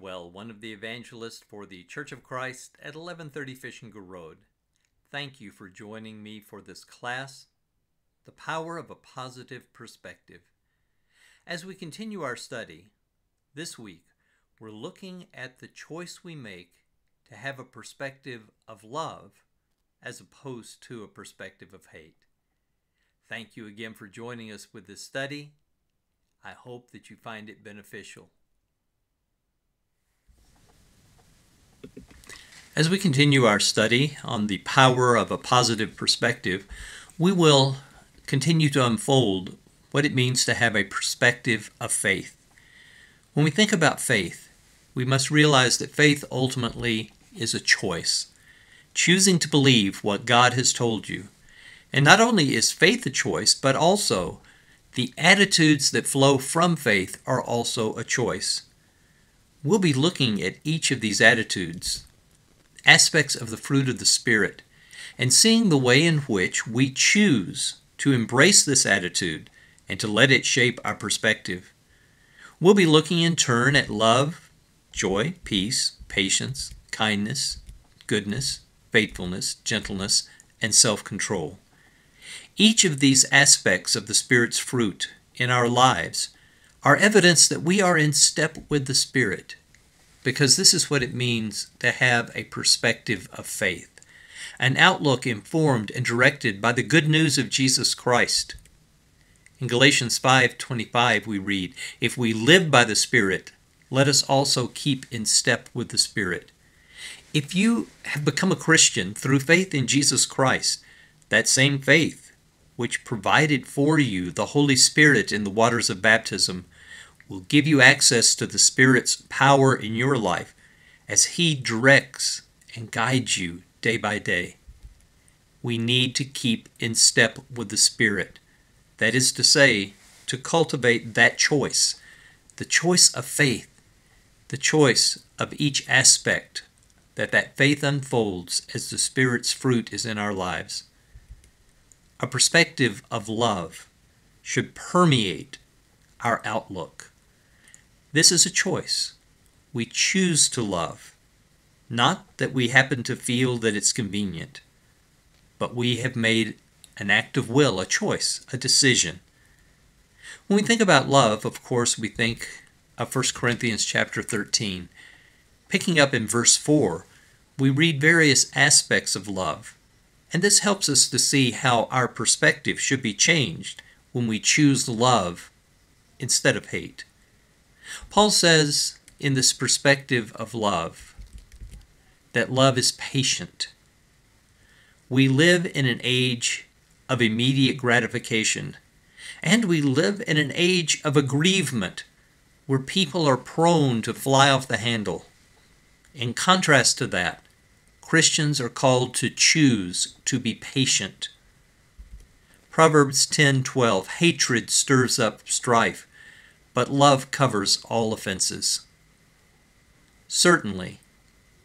Tidwell, one of the evangelists for the Church of Christ at 1130 Fishinger Road. Thank you for joining me for this class, The Power of a Positive Perspective. As we continue our study, this week we're looking at the choice we make to have a perspective of love as opposed to a perspective of hate. Thank you again for joining us with this study. I hope that you find it beneficial. As we continue our study on the power of a positive perspective, we will continue to unfold what it means to have a perspective of faith. When we think about faith, we must realize that faith ultimately is a choice, choosing to believe what God has told you. And not only is faith a choice, but also the attitudes that flow from faith are also a choice. We'll be looking at each of these attitudes, aspects of the fruit of the Spirit, and seeing the way in which we choose to embrace this attitude and to let it shape our perspective. We'll be looking in turn at love, joy, peace, patience, kindness, goodness, faithfulness, gentleness, and self control. Each of these aspects of the Spirit's fruit in our lives are evidence that we are in step with the Spirit, because this is what it means to have a perspective of faith, an outlook informed and directed by the good news of Jesus Christ. In Galatians 5:25 we read, "If we live by the Spirit, let us also keep in step with the Spirit." If you have become a Christian through faith in Jesus Christ, that same faith which provided for you the Holy Spirit in the waters of baptism, will give you access to the Spirit's power in your life as He directs and guides you day by day. We need to keep in step with the Spirit. That is to say, to cultivate that choice, the choice of faith, the choice of each aspect that that faith unfolds as the Spirit's fruit is in our lives. A perspective of love should permeate our outlook. This is a choice. We choose to love, not that we happen to feel that it's convenient, but we have made an act of will, a choice, a decision. When we think about love, of course, we think of 1 Corinthians chapter 13. Picking up in verse 4, we read various aspects of love. And this helps us to see how our perspective should be changed when we choose love instead of hate. Paul says in this perspective of love that love is patient. We live in an age of immediate gratification, and we live in an age of aggrievement where people are prone to fly off the handle. In contrast to that, Christians are called to choose to be patient. Proverbs 10:12 Hatred stirs up strife, but love covers all offenses. Certainly,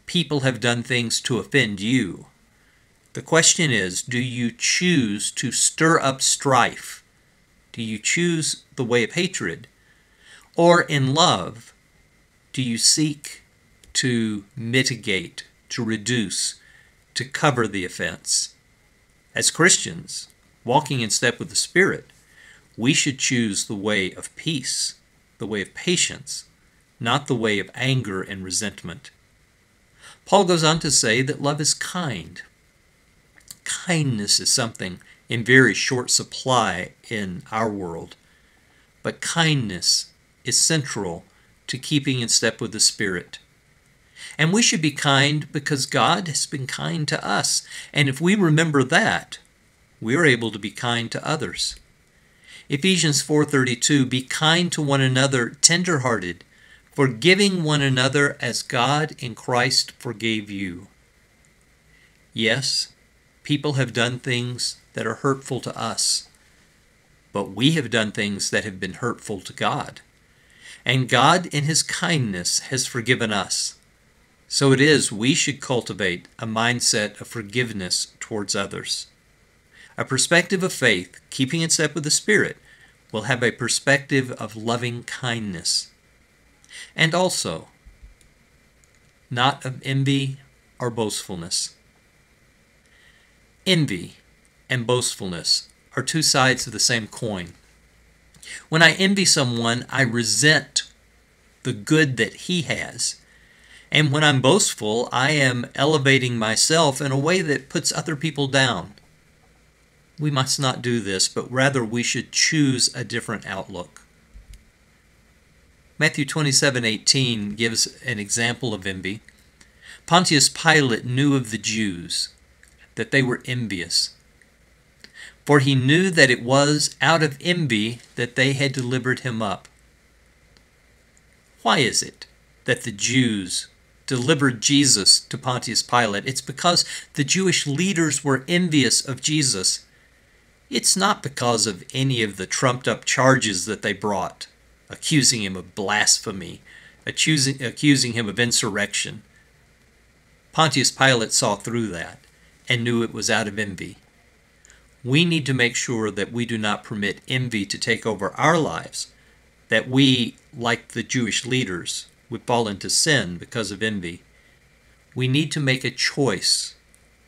people have done things to offend you. The question is, do you choose to stir up strife? Do you choose the way of hatred? Or in love, do you seek to mitigate to reduce, to cover the offense. As Christians, walking in step with the Spirit, we should choose the way of peace, the way of patience, not the way of anger and resentment. Paul goes on to say that love is kind. Kindness is something in very short supply in our world, but kindness is central to keeping in step with the Spirit. And we should be kind because God has been kind to us. And if we remember that, we're able to be kind to others. Ephesians 4:32 Be kind to one another, tender-hearted, forgiving one another as God in Christ forgave you. Yes, people have done things that are hurtful to us, but we have done things that have been hurtful to God. And God, in His kindness, has forgiven us. So it is we should cultivate a mindset of forgiveness towards others. A perspective of faith, keeping in step with the Spirit, will have a perspective of loving kindness. And also, not of envy or boastfulness. Envy and boastfulness are two sides of the same coin. When I envy someone, I resent the good that he has. And when I'm boastful, I am elevating myself in a way that puts other people down. We must not do this, but rather we should choose a different outlook. Matthew 27:18 gives an example of envy. Pontius Pilate knew of the Jews that they were envious. For he knew that it was out of envy that they had delivered him up. Why is it that the Jews delivered Jesus to Pontius Pilate? It's because the Jewish leaders were envious of Jesus. It's not because of any of the trumped up charges that they brought accusing him of blasphemy, accusing, accusing him of insurrection. Pontius Pilate saw through that and knew it was out of envy. We need to make sure that we do not permit envy to take over our lives, that we, like the Jewish leaders, would fall into sin because of envy. We need to make a choice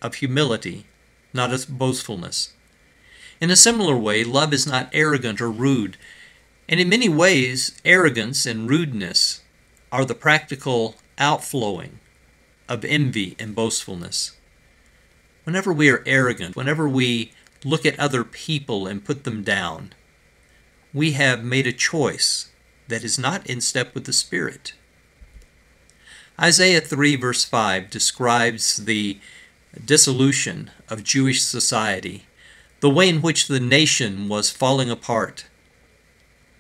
of humility, not of boastfulness. In a similar way, love is not arrogant or rude. And in many ways, arrogance and rudeness are the practical outflowing of envy and boastfulness. Whenever we are arrogant, whenever we look at other people and put them down, we have made a choice that is not in step with the Spirit. Isaiah 3, verse 5, describes the dissolution of Jewish society, the way in which the nation was falling apart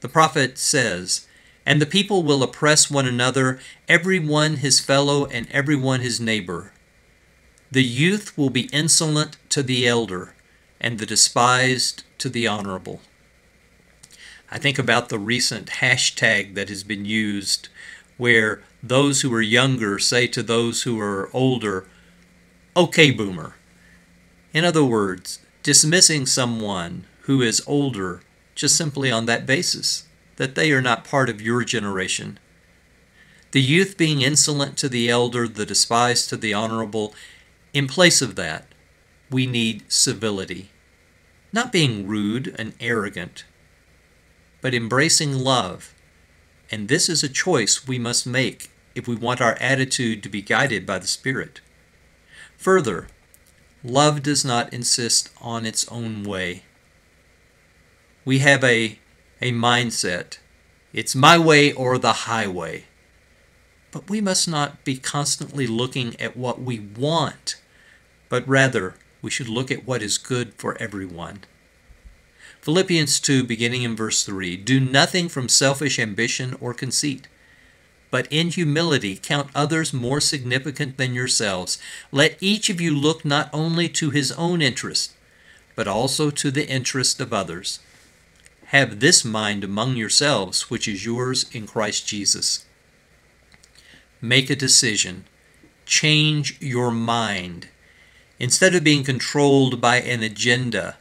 the prophet says, And the people will oppress one another, every one his fellow and every one his neighbor. The youth will be insolent to the elder, and the despised to the honorable. I think about the recent hashtag that has been used where those who are younger say to those who are older, okay, boomer. In other words, dismissing someone who is older just simply on that basis, that they are not part of your generation. The youth being insolent to the elder, the despised to the honorable, in place of that, we need civility. Not being rude and arrogant, but embracing love. And this is a choice we must make if we want our attitude to be guided by the Spirit. Further, love does not insist on its own way we have a, a mindset. It's my way or the highway. But we must not be constantly looking at what we want, but rather we should look at what is good for everyone. Philippians 2, beginning in verse 3 Do nothing from selfish ambition or conceit, but in humility count others more significant than yourselves. Let each of you look not only to his own interest, but also to the interest of others. Have this mind among yourselves, which is yours in Christ Jesus. Make a decision. Change your mind. Instead of being controlled by an agenda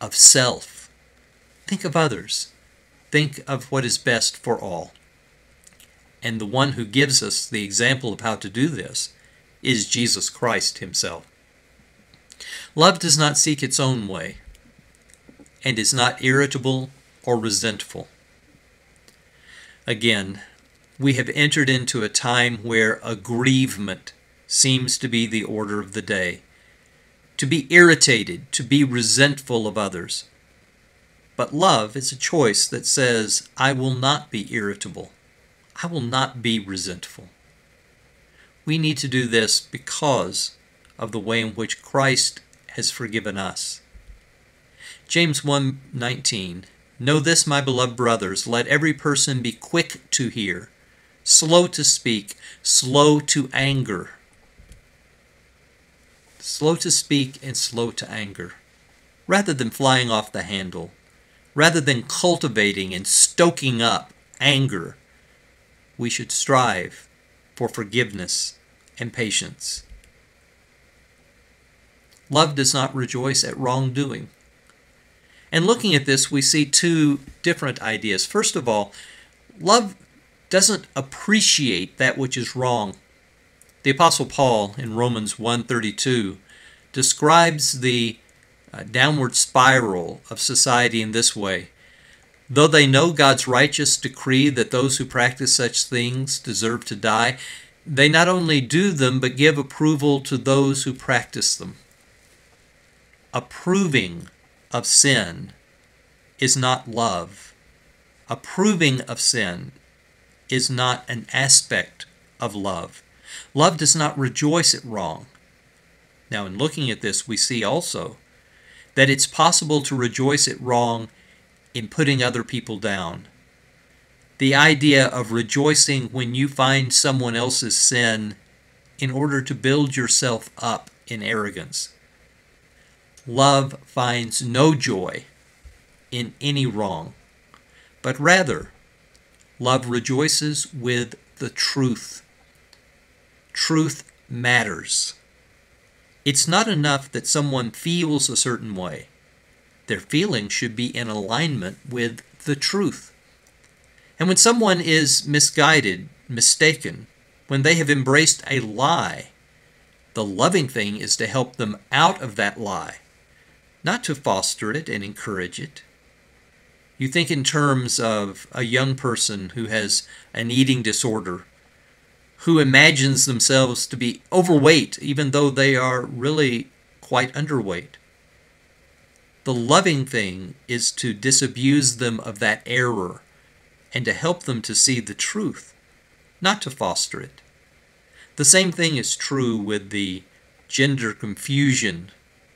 of self, think of others. Think of what is best for all. And the one who gives us the example of how to do this is Jesus Christ Himself. Love does not seek its own way and is not irritable or resentful. Again, we have entered into a time where aggrievement seems to be the order of the day. To be irritated, to be resentful of others. But love is a choice that says, I will not be irritable. I will not be resentful. We need to do this because of the way in which Christ has forgiven us. James 1:19 Know this my beloved brothers let every person be quick to hear slow to speak slow to anger slow to speak and slow to anger rather than flying off the handle rather than cultivating and stoking up anger we should strive for forgiveness and patience love does not rejoice at wrongdoing and looking at this, we see two different ideas. First of all, love doesn't appreciate that which is wrong. The apostle Paul in Romans 1:32 describes the uh, downward spiral of society in this way. Though they know God's righteous decree that those who practice such things deserve to die, they not only do them but give approval to those who practice them. Approving of sin is not love. Approving of sin is not an aspect of love. Love does not rejoice at wrong. Now, in looking at this, we see also that it's possible to rejoice at wrong in putting other people down. The idea of rejoicing when you find someone else's sin in order to build yourself up in arrogance. Love finds no joy in any wrong, but rather, love rejoices with the truth. Truth matters. It's not enough that someone feels a certain way. Their feelings should be in alignment with the truth. And when someone is misguided, mistaken, when they have embraced a lie, the loving thing is to help them out of that lie, not to foster it and encourage it. You think in terms of a young person who has an eating disorder who imagines themselves to be overweight, even though they are really quite underweight. The loving thing is to disabuse them of that error and to help them to see the truth, not to foster it. The same thing is true with the gender confusion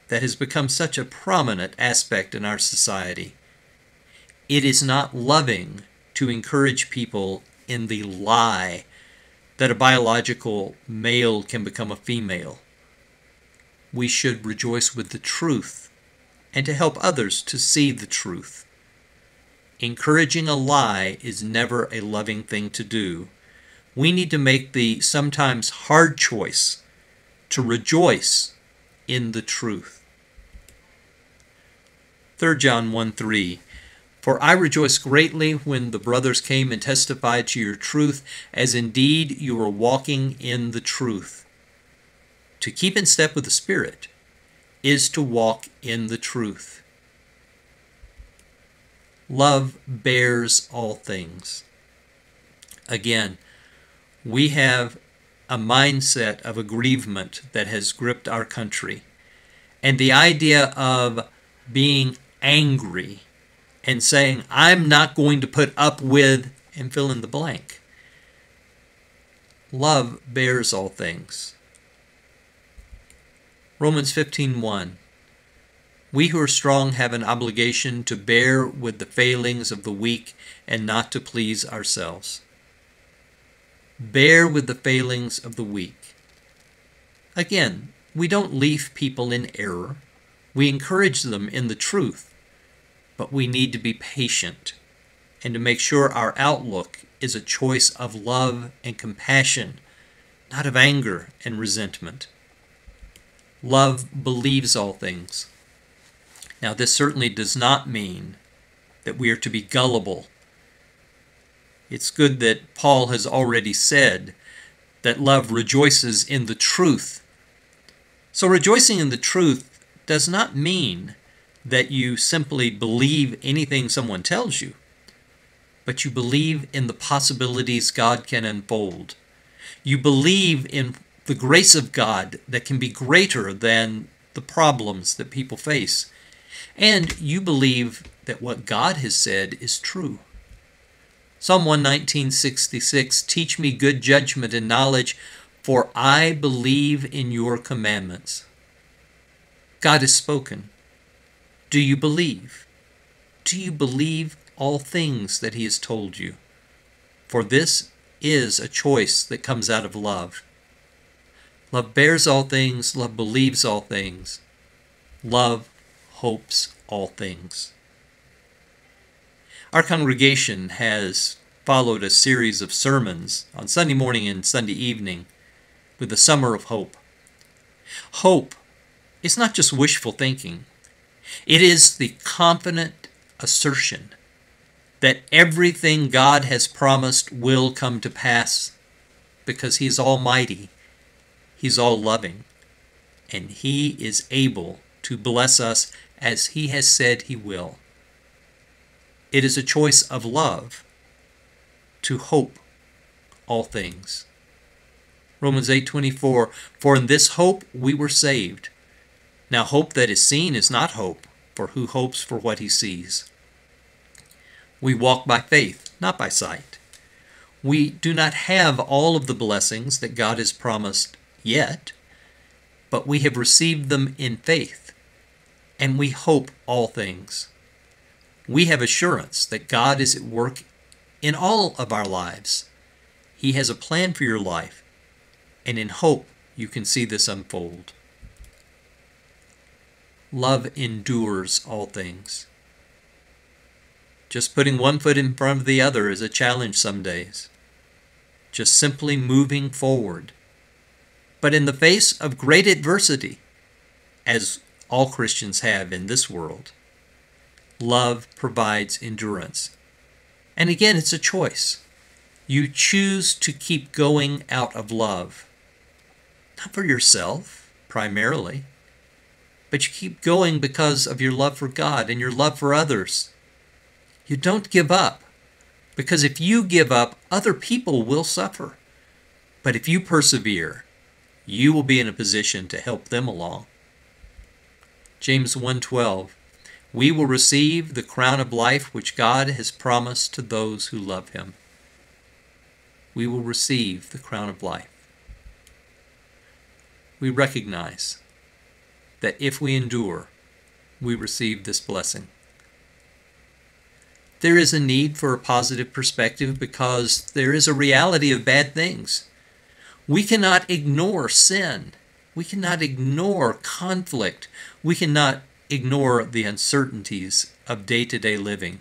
that has become such a prominent aspect in our society. It is not loving to encourage people in the lie that a biological male can become a female. We should rejoice with the truth and to help others to see the truth. Encouraging a lie is never a loving thing to do. We need to make the sometimes hard choice to rejoice in the truth. 3 John 1 3 for I rejoice greatly when the brothers came and testified to your truth, as indeed you are walking in the truth. To keep in step with the Spirit is to walk in the truth. Love bears all things. Again, we have a mindset of aggrievement that has gripped our country. And the idea of being angry and saying, I'm not going to put up with, and fill in the blank. Love bears all things. Romans 15:1 We who are strong have an obligation to bear with the failings of the weak and not to please ourselves. Bear with the failings of the weak. Again, we don't leave people in error. We encourage them in the truth but we need to be patient and to make sure our outlook is a choice of love and compassion, not of anger and resentment. Love believes all things. Now, this certainly does not mean that we are to be gullible. It's good that Paul has already said that love rejoices in the truth. So, rejoicing in the truth does not mean that you simply believe anything someone tells you, but you believe in the possibilities God can unfold. You believe in the grace of God that can be greater than the problems that people face. And you believe that what God has said is true. Psalm 119:66 Teach me good judgment and knowledge, for I believe in your commandments. God has spoken. Do you believe? Do you believe all things that he has told you? For this is a choice that comes out of love. Love bears all things, love believes all things, love hopes all things. Our congregation has followed a series of sermons on Sunday morning and Sunday evening with the Summer of Hope. Hope is not just wishful thinking. It is the confident assertion that everything God has promised will come to pass because He is almighty He's all loving, and He is able to bless us as He has said He will. It is a choice of love to hope all things. Romans 8:24 For in this hope we were saved. Now hope that is seen is not hope, for who hopes for what he sees? We walk by faith, not by sight. We do not have all of the blessings that God has promised yet, but we have received them in faith, and we hope all things. We have assurance that God is at work in all of our lives. He has a plan for your life, and in hope you can see this unfold. Love endures all things. Just putting one foot in front of the other is a challenge some days. Just simply moving forward. But in the face of great adversity, as all Christians have in this world, love provides endurance. And again, it's a choice. You choose to keep going out of love. Not for yourself, primarily, but you keep going because of your love for God and your love for others. You don't give up, because if you give up, other people will suffer. But if you persevere, you will be in a position to help them along. James 1:12 We will receive the crown of life which God has promised to those who love him. We will receive the crown of life. We recognize that if we endure, we receive this blessing. There is a need for a positive perspective because there is a reality of bad things. We cannot ignore sin. We cannot ignore conflict. We cannot ignore the uncertainties of day to day living.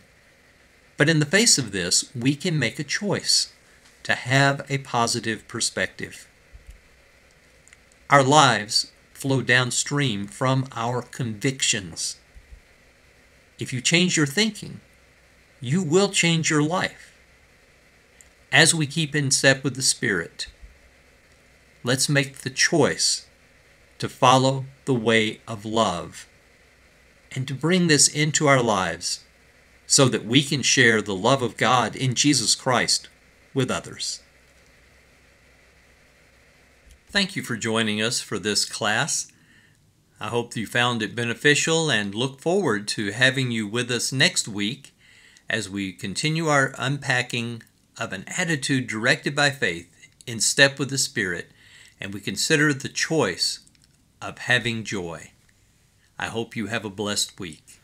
But in the face of this, we can make a choice to have a positive perspective. Our lives flow downstream from our convictions. If you change your thinking, you will change your life. As we keep in step with the Spirit, let's make the choice to follow the way of love and to bring this into our lives so that we can share the love of God in Jesus Christ with others. Thank you for joining us for this class. I hope you found it beneficial and look forward to having you with us next week as we continue our unpacking of an attitude directed by faith in step with the Spirit and we consider the choice of having joy. I hope you have a blessed week.